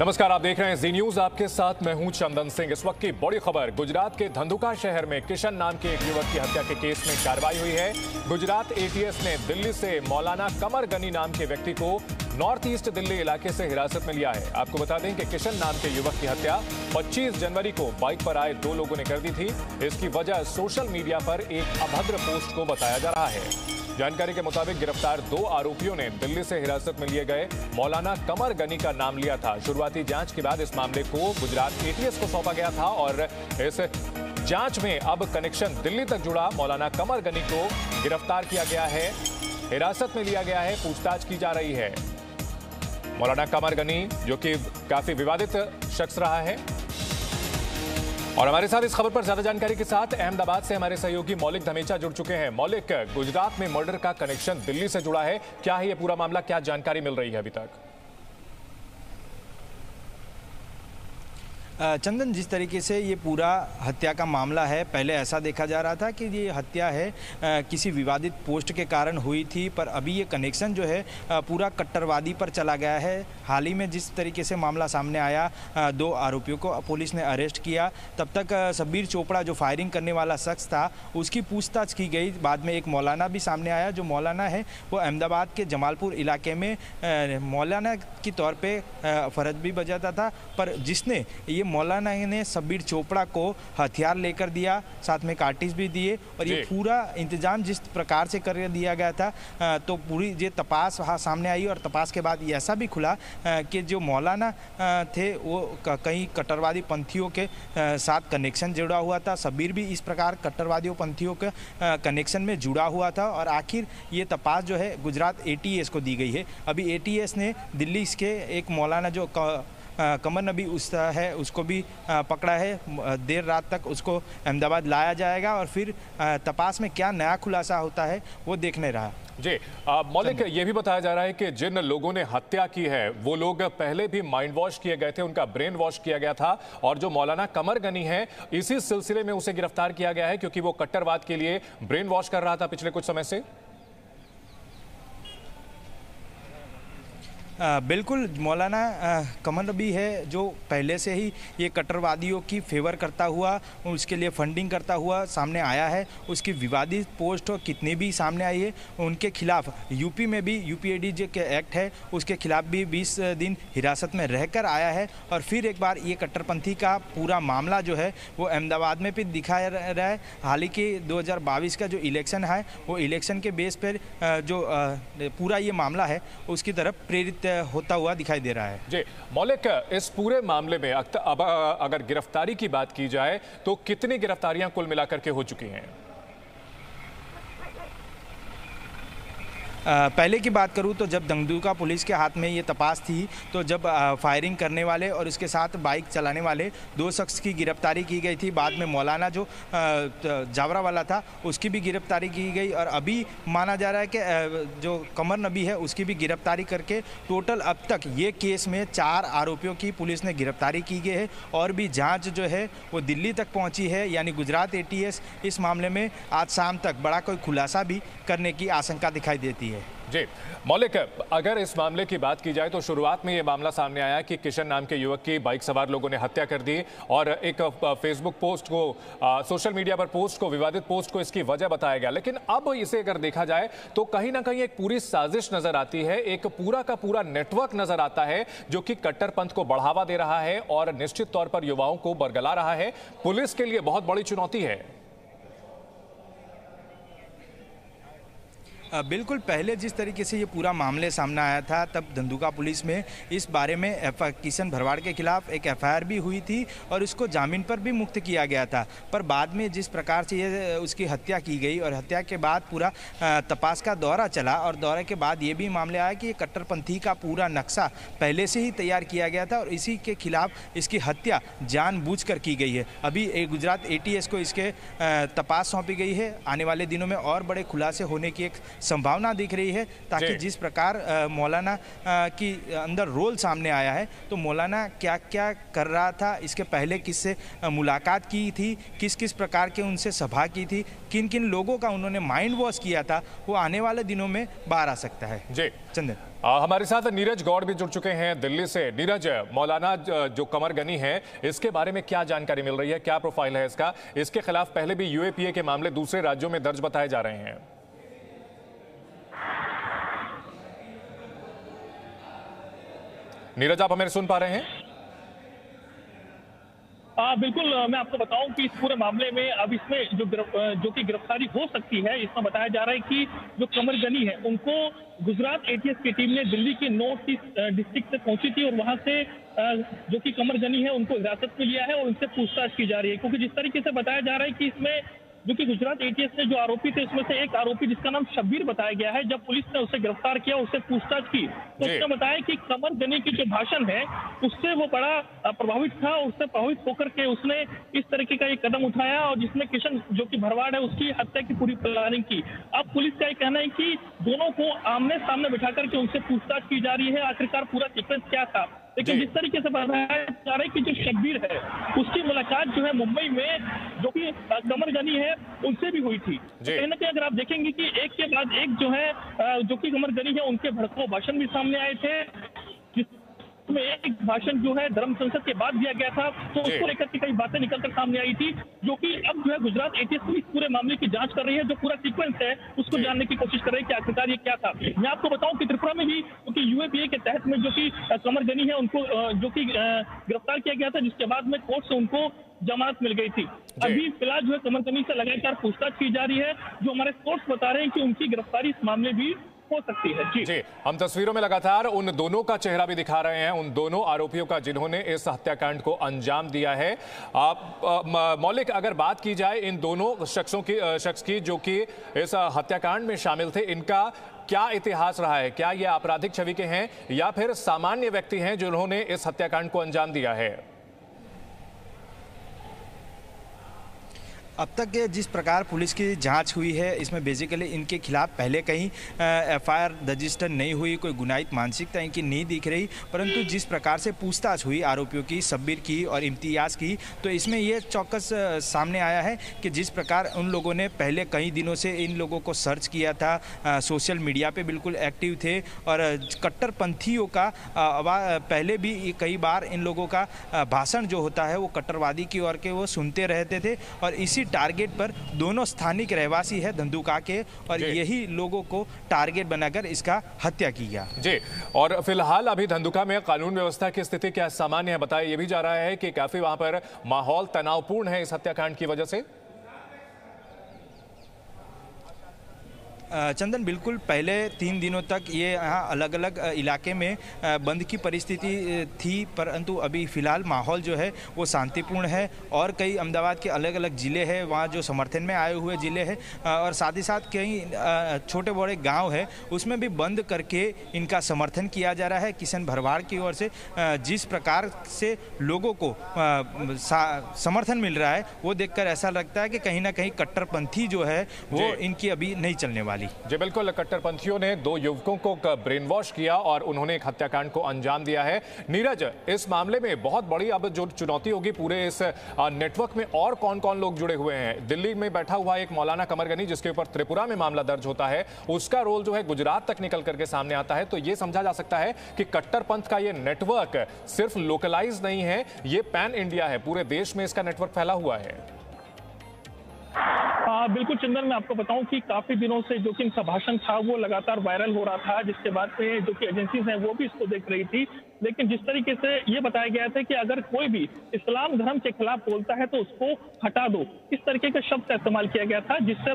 नमस्कार, आप देख रहे हैं जी न्यूज़ आपके साथ मैं हूँ चंदन सिंह। इस वक्त की बड़ी खबर, गुजरात के धंधुका शहर में किशन नाम के एक युवक की हत्या के केस में कार्रवाई हुई है। गुजरात एटीएस ने दिल्ली से मौलाना कमर गनी नाम के व्यक्ति को नॉर्थ ईस्ट दिल्ली इलाके से हिरासत में लिया है। आपको बता दें कि किशन नाम के युवक की हत्या 25 जनवरी को बाइक पर आए दो लोगों ने कर दी थी। इसकी वजह सोशल मीडिया पर एक अभद्र पोस्ट को बताया जा रहा है। जानकारी के मुताबिक गिरफ़्तार दो आरोपियों ने दिल्ली से हिरासत में लिए गए मौलाना कमर गनी का नाम लिया था। शुरुआती जाँच के बाद इस मामले को गुजरात एटीएस को सौंपा गया था और इस जाँच में अब कनेक्शन दिल्ली तक जुड़ा मौलाना कमर गनी को गिरफ़्तार किया गया है। हिरासत में लिया गया है, पूछताछ की जा रही है। मौलाना कमर गनी, जो कि काफ़ी विवादित शख्स रहा है और हमारे साथ इस खबर पर ज़्यादा जानकारी के साथ अहमदाबाद से हमारे सहयोगी मौलिक धमेचा जुड़ चुके हैं। मौलिक, गुजरात में मर्डर का कनेक्शन दिल्ली से जुड़ा है। क्या है ये पूरा मामला? क्या जानकारी मिल रही है अभी तक? चंदन, जिस तरीके से ये पूरा हत्या का मामला है, पहले ऐसा देखा जा रहा था कि ये हत्या है किसी विवादित पोस्ट के कारण हुई थी, पर अभी ये कनेक्शन जो है पूरा कट्टरवादी पर चला गया है। हाल ही में जिस तरीके से मामला सामने आया दो आरोपियों को पुलिस ने अरेस्ट किया। तब तक सबीर चोपड़ा जो फायरिंग करने वाला शख्स था, उसकी पूछताछ की गई। बाद में एक मौलाना भी सामने आया, जो मौलाना है, वो अहमदाबाद के जमालपुर इलाके में मौलाना के तौर पर फ़र्ज़ भी बजाता था। पर जिसने ये मौलाना ने सबीर चोपड़ा को हथियार लेकर दिया साथ में कार्टिस भी दिए और ये पूरा इंतज़ाम जिस प्रकार से कर दिया गया था तो पूरी ये तपास वहाँ सामने आई और तपास के बाद ऐसा भी खुला कि जो मौलाना थे वो कई कट्टरवादी पंथियों के साथ कनेक्शन जुड़ा हुआ था सबीर भी इस प्रकार कट्टरवादियों पंथियों के कनेक्शन में जुड़ा हुआ था और आखिर ये तपास जो है गुजरात एटीएस को दी गई है। अभी एटीएस ने दिल्ली के एक मौलाना जो कमर नबी उस है उसको भी पकड़ा है। देर रात तक उसको अहमदाबाद लाया जाएगा और फिर तपास में क्या नया खुलासा होता है वो देखने रहा। जी मौलिक ये भी बताया जा रहा है कि जिन लोगों ने हत्या की है वो लोग पहले भी माइंड वॉश किए गए थे उनका ब्रेन वॉश किया गया था और जो मौलाना कमर गनी है इसी सिलसिले में उसे गिरफ़्तार किया गया है क्योंकि वो कट्टरवाद के लिए ब्रेन वॉश कर रहा था पिछले कुछ समय से। बिल्कुल, मौलाना कमल नबी है जो पहले से ही ये कट्टरवादियों की फेवर करता हुआ, उसके लिए फंडिंग करता हुआ सामने आया है। उसकी विवादित पोस्ट कितनी भी सामने आई है, उनके खिलाफ यूपी में भी यूपीएडी जो के एक्ट है, उसके खिलाफ भी 20 दिन हिरासत में रहकर आया है। और फिर एक बार ये कट्टरपंथी का पूरा मामला जो है, वो अहमदाबाद में भी दिखाया रहा है। हाल ही के दो का जो इलेक्शन है, वो इलेक्शन के बेस पर जो पूरा ये मामला है, उसकी तरफ़ प्रेरित होता हुआ दिखाई दे रहा है। जी, मौलिक, इस पूरे मामले में अब, अगर गिरफ्तारी की बात की जाए तो कितनी गिरफ्तारियाँ कुल मिलाकर के हो चुकी हैं? पहले की बात करूँ तो जब दंगदुका पुलिस के हाथ में ये तपास थी तो जब फायरिंग करने वाले और उसके साथ बाइक चलाने वाले दो शख्स की गिरफ्तारी की गई थी। बाद में मौलाना जो जावरा वाला था, उसकी भी गिरफ्तारी की गई और अभी माना जा रहा है कि जो कमर नबी है, उसकी भी गिरफ्तारी करके टोटल अब तक ये केस में चार आरोपियों की पुलिस ने गिरफ्तारी की गई है और भी जाँच जो है, वो दिल्ली तक पहुँची है, यानी गुजरात एटीएस इस मामले में आज शाम तक बड़ा कोई खुलासा भी करने की आशंका दिखाई देती है। जी। मौलिक अगर इस मामले की बात की जाए तो शुरुआत में ये मामला सामने आया कि किशन नाम के युवक की बाइक सवार लोगों ने हत्या कर दी और एक फेसबुक पोस्ट को आ, सोशल मीडिया पर पोस्ट को विवादित पोस्ट को इसकी वजह बताया गया। लेकिन अब इसे अगर देखा जाए तो कहीं ना कहीं एक पूरी साजिश नज़र आती है एक पूरा का पूरा नेटवर्क नज़र आता है जो कि कट्टरपंथ को बढ़ावा दे रहा है और निश्चित तौर पर युवाओं को बरगला रहा है। पुलिस के लिए बहुत बड़ी चुनौती है। बिल्कुल पहले जिस तरीके से ये पूरा मामले सामने आया था, तब धंधुका पुलिस में इस बारे में एफ़, किशन भरवाड़ के खिलाफ एक एफआईआर भी हुई थी और इसको जामीन पर भी मुक्त किया गया था। पर बाद में जिस प्रकार से ये, उसकी हत्या की गई और हत्या के बाद पूरा तपास का दौरा चला और दौरे के बाद ये भी मामले आया कि कट्टरपंथी का पूरा नक्शा पहले से ही तैयार किया गया था और इसी के खिलाफ इसकी हत्या जानबूझ कर की गई है। अभी गुजरात एटीएस को इसके तपास सौंपी गई है। आने वाले दिनों में और बड़े खुलासे होने की एक संभावना दिख रही है ताकि जिस प्रकार मौलाना की अंदर रोल सामने आया है तो मौलाना क्या क्या कर रहा था इसके पहले किससे मुलाकात की थी किस किस प्रकार के उनसे सभा की थी किन किन लोगों का उन्होंने माइंड वॉश किया था वो आने वाले दिनों में बाहर आ सकता है। जी। चंदन। आ, हमारे साथ नीरज गौड़ भी जुड़ चुके हैं दिल्ली से। नीरज मौलाना जो कमर गनी है इसके बारे में क्या जानकारी मिल रही है क्या प्रोफ़ाइल है इसका? इसके खिलाफ पहले भी यूएपीए के मामले दूसरे राज्यों में दर्ज बताए जा रहे हैं। नीरज आप हमें सुन पा रहे हैं? आ, बिल्कुल मैं आपको बताऊँ कि इस पूरे मामले में अब इसमें जो जो की गिरफ्तारी हो सकती है इसमें बताया जा रहा है कि जो कमर गनी है उनको गुजरात एटीएस की टीम ने दिल्ली के नॉर्थ ईस्ट डिस्ट्रिक्ट से पहुँची थी और वहाँ से जो कि कमर गनी है उनको हिरासत में लिया है और उनसे पूछताछ की जा रही है। क्योंकि जिस तरीके से बताया जा रहा है कि इसमें जो कि गुजरात एटीएस ने जो आरोपी थे उसमें से एक आरोपी जिसका नाम शब्बीर बताया गया है जब पुलिस ने उसे गिरफ़्तार किया उससे पूछताछ की तो उसने बताया कि कमर देने की जो भाषण है उससे वो बड़ा प्रभावित था उससे प्रभावित होकर के उसने इस तरीके का एक कदम उठाया और जिसमें किशन जो कि भरवाड़ है उसकी हत्या की पूरी प्लानिंग की। अब पुलिस का ये कहना है कि दोनों को आमने सामने बिठा करके उनसे पूछताछ की जा रही है। आखिरकार पूरा सीक्वेंस क्या था? लेकिन जिस तरीके से बताया जा रहा है कि जो शब्बीर है उसकी मुलाकात जो है मुंबई में जो कि कमर गनी है उनसे भी हुई थी। तो कहीं ना कहीं अगर आप देखेंगे कि एक के बाद एक जो है जो कि कमर गनी है उनके भड़को भाषण भी सामने आए थे। में एक भाषण जो है धर्म संसद के बाद दिया गया था तो उसको लेकर के कई बातें निकलकर सामने आई थी जो कि अब जो है गुजरात एटीएस पुलिस पूरे मामले की जाँच कर रही है जो पूरा सीक्वेंस है उसको जानने की कोशिश कर रही है कि आखिरकार ये क्या था। मैं आपको बताऊँ कि त्रिपुरा में भी क्योंकि यूएपीए के तहत में जो कि कमर गनी है उनको जो कि गिरफ़्तार किया गया था जिसके बाद में कोर्ट से उनको जमानत मिल गई थी। अभी फ़िलहाल जो है कमर गनी से लगातार पूछताछ की जा रही है जो हमारे सोर्स बता रहे हैं कि उनकी गिरफ्तारी इस मामले भी हो सकती है। जी। जी, हम तस्वीरों में लगातार उन दोनों का चेहरा भी दिखा रहे हैं, उन दोनों आरोपियों का जिन्होंने इस हत्याकांड को अंजाम दिया है। आप मौलिक अगर बात की जाए, इन दोनों शख्सों की शख्स की जो कि इस हत्याकांड में शामिल थे, इनका क्या इतिहास रहा है? क्या ये आपराधिक छवि के हैं या फिर सामान्य व्यक्ति हैं जिन्होंने इस हत्याकांड को अंजाम दिया है? अब तक जिस प्रकार पुलिस की जाँच हुई है इसमें बेसिकली इनके खिलाफ पहले कहीं एफआईआर रजिस्टर नहीं हुई कोई गुनाहित मानसिकता इनकी नहीं दिख रही परंतु जिस प्रकार से पूछताछ हुई आरोपियों की सब्बिर की और इम्तियाज़ की तो इसमें यह चौकस सामने आया है कि जिस प्रकार उन लोगों ने पहले कई दिनों से इन लोगों को सर्च किया था आ, सोशल मीडिया पर बिल्कुल एक्टिव थे और कट्टरपंथियों का आ, पहले भी कई बार इन लोगों का भाषण जो होता है वो कट्टरवादी की ओर के वो सुनते रहते थे और इसी टारगेट पर दोनों स्थानिक रहवासी है धंधुका के और यही लोगों को टारगेट बनाकर इसका हत्या की गया। जी और फ़िलहाल अभी धंधुका में कानून व्यवस्था की स्थिति क्या सामान्य है बताया ये भी जा रहा है कि काफ़ी वहाँ पर माहौल तनावपूर्ण है इस हत्याकांड की वजह से। चंदन बिल्कुल पहले तीन दिनों तक ये यहाँ अलग अलग इलाके में बंद की परिस्थिति थी परंतु अभी फ़िलहाल माहौल जो है वो शांतिपूर्ण है और कई अहमदाबाद के अलग अलग ज़िले हैं वहाँ जो समर्थन में आए हुए ज़िले हैं और साथ ही साथ कई छोटे बड़े गाँव है उसमें भी बंद करके इनका समर्थन किया जा रहा है किशन भरवाड़ की ओर से जिस प्रकार से लोगों को समर्थन मिल रहा है वो देखकर ऐसा लगता है कि कहीं ना कहीं कट्टरपंथी जो है वो इनकी अभी नहीं चलने वाली। वाली जी, बिल्कुल, कट्टरपंथियों ने दो युवकों को ब्रेन वॉश किया और उन्होंने एक हत्याकांड को अंजाम दिया है। नीरज, इस मामले में बहुत बड़ी अब जो चुनौती होगी पूरे इस नेटवर्क में और कौन कौन लोग जुड़े हुए हैं? दिल्ली में बैठा हुआ एक मौलाना कमरगनी, जिसके ऊपर त्रिपुरा में मामला दर्ज होता है, उसका रोल जो है गुजरात तक निकल करके सामने आता है। तो यह समझा जा सकता है कि कट्टरपंथ का यह नेटवर्क सिर्फ़ लोकलाइज नहीं है, ये पैन इंडिया है। पूरे देश में इसका नेटवर्क फैला हुआ है। आ, बिल्कुल चंदन मैं आपको बताऊँ कि काफ़ी दिनों से जो कि इनका भाषण था वो लगातार वायरल हो रहा था जिसके बाद में जो कि एजेंसीज हैं वो भी इसको देख रही थी। लेकिन जिस तरीके से ये बताया गया था कि अगर कोई भी इस्लाम धर्म के खिलाफ बोलता है तो उसको हटा दो। इस तरीके के शब्द का इस्तेमाल किया गया था जिससे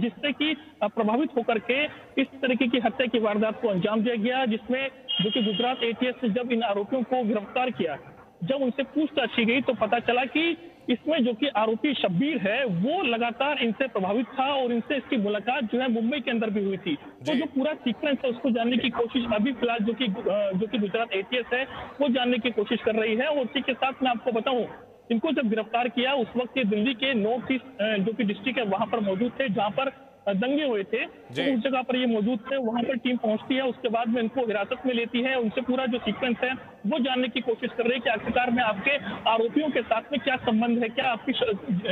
जिससे कि प्रभावित होकर के इस तरीके की हत्या की वारदात को अंजाम दिया गया जिसमें जो कि गुजरात एटीएस ने जब इन आरोपियों को गिरफ़्तार किया जब उनसे पूछताछ की गई तो पता चला कि इसमें जो कि आरोपी शब्बीर है वो लगातार इनसे प्रभावित था और इनसे इसकी मुलाकात जो है मुंबई के अंदर भी हुई थी। तो जो पूरा सीक्वेंस है उसको जानने की कोशिश अभी फ़िलहाल जो कि जो कि गुजरात एटीएस है वो जानने की कोशिश कर रही है। और उसी के साथ मैं आपको बताऊँ इनको जब गिरफ़्तार किया उस वक्त ये दिल्ली के नॉर्थ ईस्ट जो कि डिस्ट्रिक्ट है वहाँ पर मौजूद थे जहाँ पर दंगे हुए थे। तो उस जगह पर ये मौजूद थे वहाँ पर टीम पहुँचती है उसके बाद में इनको हिरासत में लेती है। उनसे पूरा जो सीक्वेंस है वो जानने की कोशिश कर रही है कि आखिरकार में आपके आरोपियों के साथ में क्या संबंध है क्या आपकी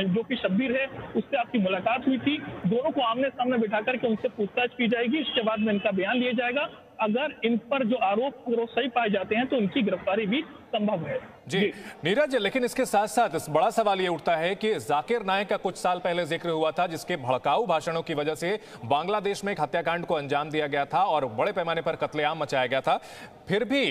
जो कि शब्बीर है उससे आपकी मुलाकात हुई थी। दोनों को आमने सामने बिठा करके उनसे पूछताछ की जाएगी। इसके बाद में इनका बयान लिया जाएगा। अगर इन पर जो आरोप सही पाए जाते हैं तो उनकी गिरफ्तारी भी संभव है। जी नीरज लेकिन इसके साथ साथ इस बड़ा सवाल ये उठता है कि जाकिर नायक का कुछ साल पहले ज़िक्र हुआ था जिसके भड़काऊ भाषणों की वजह से बांग्लादेश में एक हत्याकांड को अंजाम दिया गया था और बड़े पैमाने पर कत्लेआम मचाया गया था। फिर भी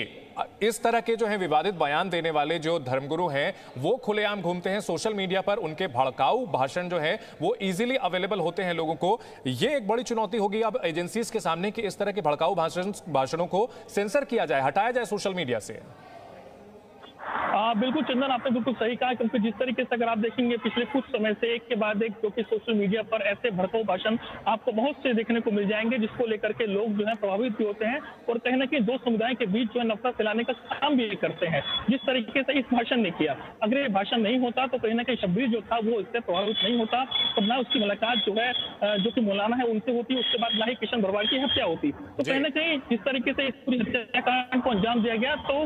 इस तरह के जो है विवादित बयान देने वाले जो धर्मगुरु हैं वो खुलेआम घूमते हैं सोशल मीडिया पर उनके भड़काऊ भाषण जो है वो इजीली अवेलेबल होते हैं लोगों को। ये एक बड़ी चुनौती होगी अब एजेंसीज के सामने कि इस तरह के भड़काऊ भाषण भाषणों को सेंसर किया जाए हटाया जाए सोशल मीडिया से। आ, बिल्कुल चंदन आपने बिल्कुल सही कहा क्योंकि जिस तरीके से अगर आप देखेंगे पिछले कुछ समय से एक के बाद एक जो कि सोशल मीडिया पर ऐसे भड़काऊ भाषण आपको बहुत से देखने को मिल जाएँगे जिसको लेकर के लोग जो है प्रभावित भी होते हैं और कहीं ना कहीं दो समुदाय के बीच जो है नफरत फैलाने का काम भी करते हैं। जिस तरीके से इस भाषण ने किया अगर ये भाषण नहीं होता तो कहीं ना कहीं शब्बीर जो था वो इससे प्रभावित नहीं होता तो ना उसकी मुलाकात जो है जो कि मौलाना है उनसे होती उसके बाद ना ही किशन भरवाल की हत्या होती। तो कहीं ना कहीं जिस तरीके से इस पूरी हत्याकांड को अंजाम दिया गया तो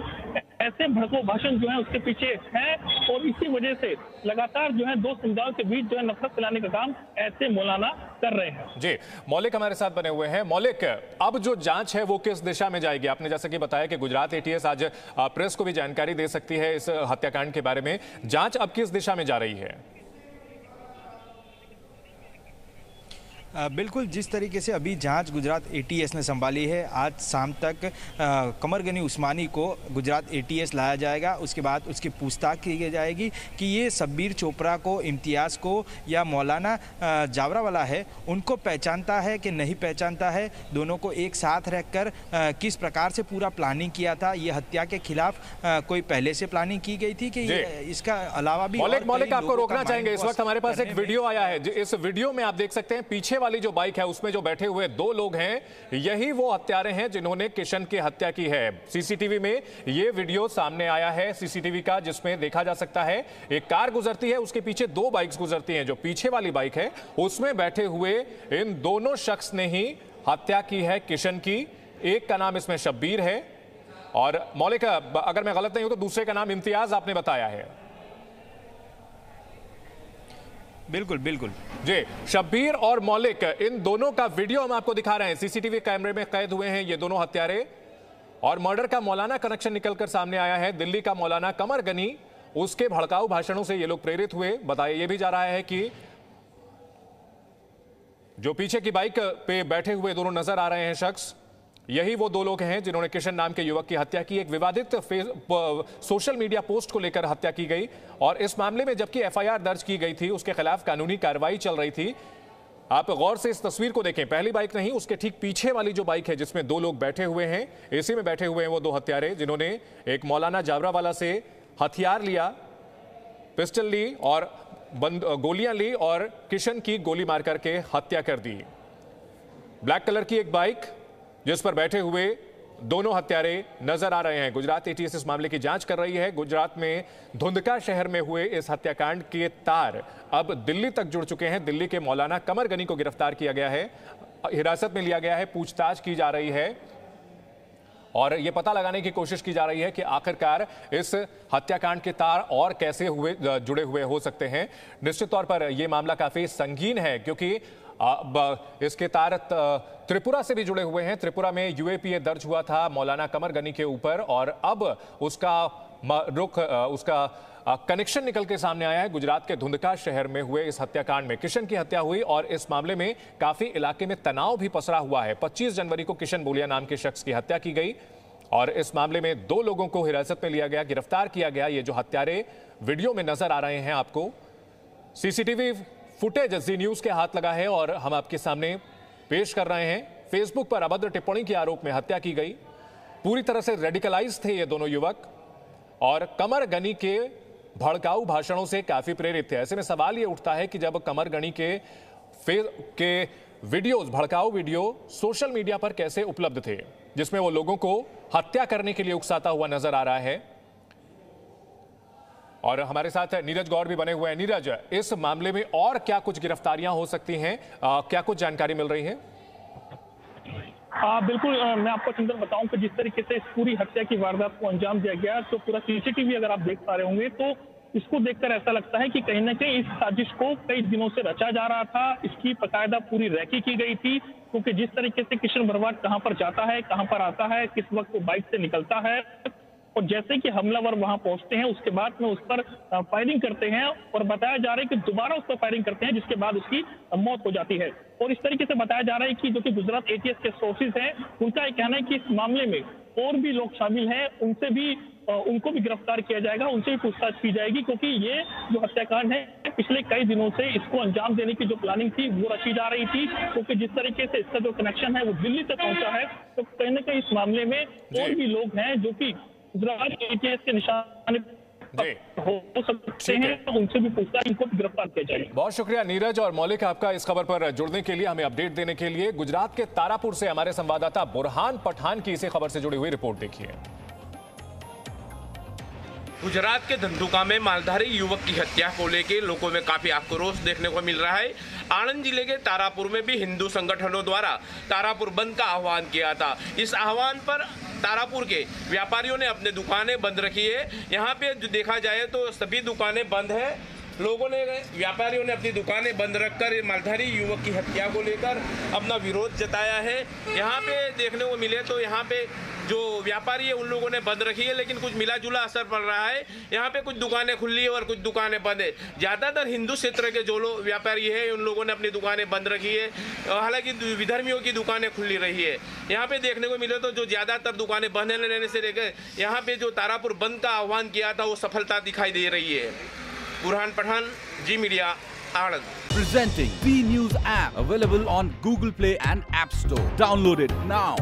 ऐसे भड़को भाषण जो है उसके पीछे है, और इसी वजह से लगातार जो है दो समुदायों के बीच जो है नफरत फैलाने का काम ऐसे मौलाना कर रहे हैं। जी, मौलिक हमारे साथ बने हुए हैं। मौलिक, अब जो जाँच है वो किस दिशा में जाएगी? आपने जैसा कि बताया कि गुजरात एटीएस आज प्रेस को भी जानकारी दे सकती है इस हत्याकांड के बारे में। जाँच अब किस दिशा में जा रही है? बिल्कुल जिस तरीके से अभी जाँच गुजरात एटीएस ने संभाली है आज शाम तक कमरगनी उस्मानी को गुजरात एटीएस लाया जाएगा। उसके बाद उसकी पूछताछ की जाएगी कि ये शब्बीर चोपड़ा को इम्तियाज़ को या मौलाना जावरा वाला है उनको पहचानता है कि नहीं पहचानता है? दोनों को एक साथ रहकर किस प्रकार से पूरा प्लानिंग किया था? ये हत्या के खिलाफ कोई पहले से प्लानिंग की गई थी कि इसका अलावा भी मौलिक मौलिक आपको रोकना चाहेंगे। इस वक्त हमारे पास एक वीडियो आया है इस वीडियो में आप देख सकते हैं पीछे वाली जो बाइक है, उसमें जो बैठे हुए दो लोग हैं, यही वो हत्यारे हैं जिन्होंने किशन की हत्या की है। सीसीटीवी में ये वीडियो सामने आया है, सीसीटीवी का, जिसमें देखा जा सकता है, एक कार गुजरती है, उसके पीछे दो बाइक्स गुजरती हैं, जो पीछे वाली बाइक है, उसमें बैठे हुए इन दोनों शख्स ने ही हत्या की है किशन की। एक का नाम इसमें शब्बीर है। और मौलिक अगर मैं गलत नहीं हूँ तो दूसरे का नाम इम्तियाज़ आपने बताया है। बिल्कुल बिल्कुल। जी, शब्बीर और मौलिक, इन दोनों का वीडियो हम आपको दिखा रहे हैं। सीसीटीवी कैमरे में कैद हुए हैं ये दोनों हत्यारे। और मर्डर का मौलाना कनेक्शन निकलकर सामने आया है। दिल्ली का मौलाना कमर गनी, उसके भड़काऊ भाषणों से ये लोग प्रेरित हुए। बताया ये भी जा रहा है कि जो पीछे की बाइक पे बैठे हुए दोनों नज़र आ रहे हैं शख्स। यही वो दो लोग हैं जिन्होंने किशन नाम के युवक की हत्या की। एक विवादित सोशल मीडिया पोस्ट को लेकर हत्या की गई और इस मामले में जबकि एफआईआर दर्ज की गई थी, उसके खिलाफ कानूनी कार्रवाई चल रही थी। आप गौर से इस तस्वीर को देखें। पहली बाइक नहीं, उसके ठीक पीछे वाली जो बाइक है, जिसमें दो लोग बैठे हुए हैं एसी में बैठे हुए हैं वो दो हत्यारे, जिन्होंने एक मौलाना जावरा वाला से हथियार लिया, पिस्टल ली और बंद गोलियाँ ली और किशन की गोली मार करके हत्या कर दी। ब्लैक कलर की एक बाइक जिस पर बैठे हुए दोनों हत्यारे नज़र आ रहे हैं। गुजरात एटीएस इस मामले की जाँच कर रही है। गुजरात में धुंधका शहर में हुए इस हत्याकांड के तार अब दिल्ली तक जुड़ चुके हैं। दिल्ली के मौलाना कमर गनी को गिरफ़्तार किया गया है। हिरासत में लिया गया है। पूछताछ की जा रही है और यह पता लगाने की कोशिश की जा रही है कि आखिरकार इस हत्याकांड के तार और कैसे हुए, जुड़े हुए हो सकते हैं। निश्चित तौर पर यह मामला काफ़ी संगीन है क्योंकि इसके तार त्रिपुरा से भी जुड़े हुए हैं। त्रिपुरा में यूएपीए दर्ज हुआ था मौलाना कमर गनी के ऊपर और अब उसका रुख उसका कनेक्शन निकल के सामने आया है। गुजरात के धुंधका शहर में हुए इस हत्याकांड में किशन की हत्या हुई और इस मामले में काफ़ी इलाके में तनाव भी पसरा हुआ है। 25 जनवरी को किशन बोलिया नाम के शख्स की हत्या की गई और इस मामले में दो लोगों को हिरासत में लिया गया, गिरफ़्तार किया गया। ये जो हत्यारे वीडियो में नज़र आ रहे हैं आपको। सीसीटीवी फुटेज जी न्यूज़ के हाथ लगा है और हम आपके सामने पेश कर रहे हैं। फेसबुक पर अभद्र टिप्पणी के आरोप में हत्या की गई। पूरी तरह से रेडिकलाइज थे ये दोनों युवक और कमर गनी के भड़काऊ भाषणों से काफ़ी प्रेरित थे। ऐसे में सवाल ये उठता है कि जब कमर गनी के फेस के वीडियोस भड़काऊ वीडियो सोशल मीडिया पर कैसे उपलब्ध थे, जिसमें वो लोगों को हत्या करने के लिए उकसाता हुआ नज़र आ रहा है। और हमारे साथ नीरज गौर भी बने हुए हैं। नीरज इस मामले में और क्या कुछ गिरफ्तारियाँ हो सकती हैं? क्या कुछ जानकारी मिल रही है? हाँ बिल्कुल आ, मैं आपको चिंतन बताऊँ कि जिस तरीके से इस पूरी हत्या की वारदात को अंजाम दिया गया तो पूरा सीसीटीवी अगर आप देख पा रहे होंगे तो इसको देखकर ऐसा लगता है कि कहीं ना कहीं इस साजिश को कई दिनों से रचा जा रहा था। इसकी बकायदा पूरी रैकी की गई थी क्योंकि जिस तरीके से किशन भरवाट कहाँ पर जाता है कहाँ पर आता है किस वक्त वो बाइक से निकलता है और जैसे कि हमलावर वहाँ पहुँचते हैं उसके बाद में उस पर फायरिंग करते हैं और बताया जा रहा है कि दोबारा उस पर फायरिंग करते हैं जिसके बाद उसकी मौत हो जाती है। और इस तरीके से बताया जा रहा है कि जो कि गुजरात एटीएस के सोर्सेज हैं उनका यह कहना है कि इस मामले में और भी लोग शामिल हैं उनसे भी उनको भी गिरफ़्तार किया जाएगा उनसे भी पूछताछ की जाएगी क्योंकि ये जो हत्याकांड है पिछले कई दिनों से इसको अंजाम देने की जो प्लानिंग थी वो रची जा रही थी क्योंकि जिस तरीके से इसका जो कनेक्शन है वो दिल्ली से पहुँचा है तो कहीं ना कहीं इस मामले में और भी लोग हैं जो कि एटीएस के निशान तो उनसे भी पूछताछ इनको गिरफ़्तार किया जाए बहुत शुक्रिया नीरज और मौलिक आपका इस खबर पर जुड़ने के लिए हमें अपडेट देने के लिए। गुजरात के तारापुर से हमारे संवाददाता बुरहान पठान की इसी खबर से जुड़ी हुई रिपोर्ट देखिए। गुजरात के धंधुका में मालधारी युवक की हत्या को लेकर लोगों में काफ़ी आक्रोश देखने को मिल रहा है। आनंद ज़िले के तारापुर में भी हिंदू संगठनों द्वारा तारापुर बंद का आह्वान किया था। इस आह्वान पर तारापुर के व्यापारियों ने अपने दुकानें बंद रखी है। यहाँ पे देखा जाए तो सभी दुकानें बंद है। लोगों ने, व्यापारियों ने अपनी दुकानें बंद रखकर मालधारी युवक की हत्या को लेकर अपना विरोध जताया है। यहाँ पे देखने को मिले तो यहाँ पे जो व्यापारी है, उन लोगों ने बंद रखी है, लेकिन कुछ मिला जुला असर पड़ रहा है। यहाँ पे कुछ दुकानें खुली है और कुछ दुकानें बंद है। ज़्यादातर हिंदू क्षेत्र के जो लोग व्यापारी है, उन लोगों ने अपनी दुकानें बंद रखी है। हालाँकि विधर्मियों की दुकानें खुली रही है। यहाँ पे देखने को मिले तो जो ज़्यादातर दुकानें बंद रहने से लेकर यहाँ पे जो तारापुर बंद का आह्वान किया था, वो सफलता दिखाई दे रही है। Burhan Pathan, Zee media, Anand. Presenting B News app, available on Google Play and App Store. Download it now.